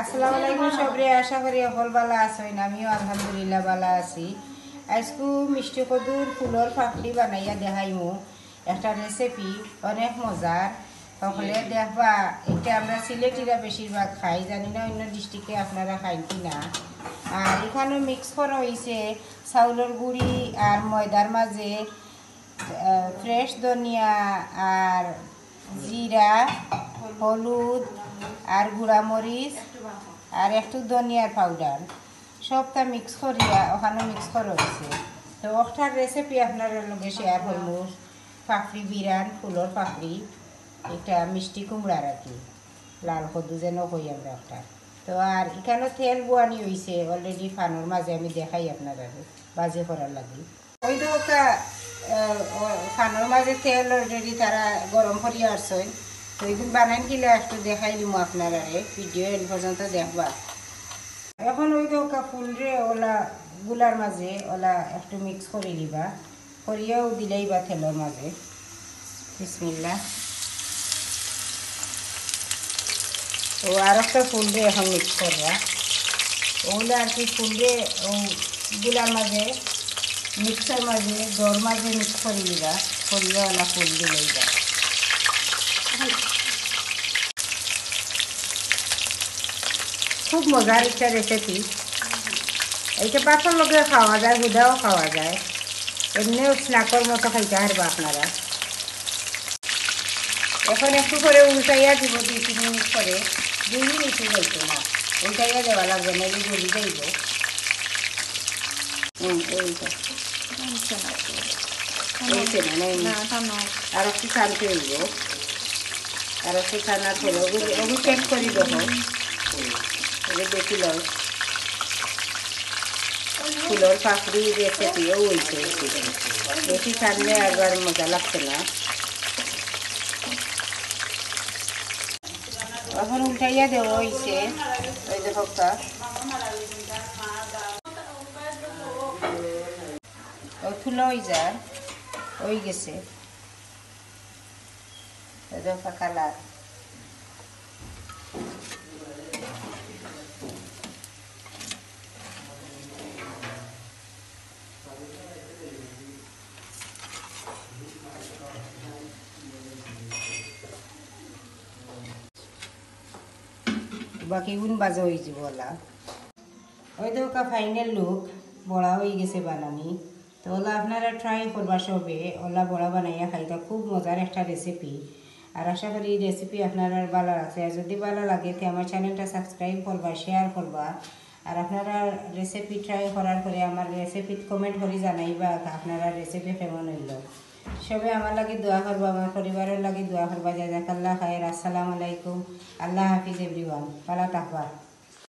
আসসালামু আলাইকুম সবরে, আশা করি অকল বালা আছেন। আমিও আলহামদুলিল্লাহ বালা আছি। আজকু মিষ্টি কদুর ফুলর ফাফড়ি বানাইয়া দেখাইমু। একটা রেসিপি অনেক মজার। সকলে দেখবা, এটা আমরা সিলেটিরা বেশিরভাগ খাই, জানি না অন্য ডিস্ট্রিক্টে আপনারা খাইন কি না আর এখানেও মিক্স করা হয়েছে চাউলের গুঁড়ি আর ময়দার মাঝে ফ্রেশ ধনিয়া আর জিরা, হলুদ আর গুঁড়া মরিচ, আর একটু ধনিয়ার পাউডার সবটা মিক্স করিয়া ওখানে মিক্স করা হয়েছে। তো ওটার রেসিপি আপনার লগে শেয়ার করব পাপড়ি বিরান, ফুলর পাপড়ি, এটা মিষ্টি কুমড়ার আর কি। লাল কদু যেন কই আমরা একটা। তো আর এখানে তেল বোয়ানি হয়েছে অলরেডি ফানোর মাঝে আমি দেখাই আপনার বাজে করার লাগি। ওই তো ওটা ফানোর মাঝে তেল অলরেডি তারা গরম করিয়া আসছেন তো এদিন বানান গিলে একটু দেখাই দিব আপনারা ভিডিও এন পর্যন্ত দেখবা। এখন ওই ওকা ফুল রে, ওলা গুলার মাঝে ওলা একটু মিক্স করে দিবা করিয়াও দিলেই বা তেলের মাঝে। বিসমিল্লা। ও আর একটা ফুল রে এখন মিক্স করবা। ওগুলো আর কি ফুল রে গুলার মাঝে মিক্সার মাঝে দর মাঝে মিক্স করে দিবা করিয়া ওলা ফুল দিলেই বা। খুব মজার একটা রেসিপি এইটা পাপর লগে খাওয়া যায় হুদাও খাওয়া যায়। এমনিও স্ন্যাকর মতো খাইতে পারবা আপনারা এখন একটু করে উল্টাইয়া দিব দুই তিন মিনিট করে। দুই মিনিটও যাইতো না। উল্টাইয়া দেওয়া লাগবে না এই গলি যাইব আর একটু শান্তি হইব। একটু ঠান্ডা ছিল ওগুলো চেক করি দেখো ওগুলো দেখি লও ফুলের পাপড়ি রেসিপিও হয়েছে বেশি ছাড়লে একবার মজা লাগছে না। এখন উল্টাইয়া দেওয়া হয়েছে ওই দেখো ওই ফুল হয়ে যায় ওই গেছে। ওই দেখো কালার বাকিগুন বাজা হয়ে যাব ওলা ওই তো ওকা ফাইনাল লুক বড়া হয়ে গেছে বানানি তো ওলা আপনারা ট্রাই করবা সবে ওলা বড়া বানাইয়া খাইতা খুব মজার একটা রেসিপি আর আশা করি এই রেসিপি আপনারা ভালো লাগছে। আর যদি ভালো লাগে, তো আমার চ্যানেলটা সাবস্ক্রাইব করবা শেয়ার করবা। আর আপনারা রেসিপি ট্রাই করার পরে আমার রেসিপি কমেন্ট করে জানাইবা আপনারা রেসিপি কেমন হইল। সবে আমার লাগে দোয়া করবা, আমার পরিবারের লাগে দোয়া করবা। জাজাকাল্লাহ খায়ের। আসসালামু আলাইকুম। আল্লাহ হাফিজ এভরিওয়ান ভালো থাকবা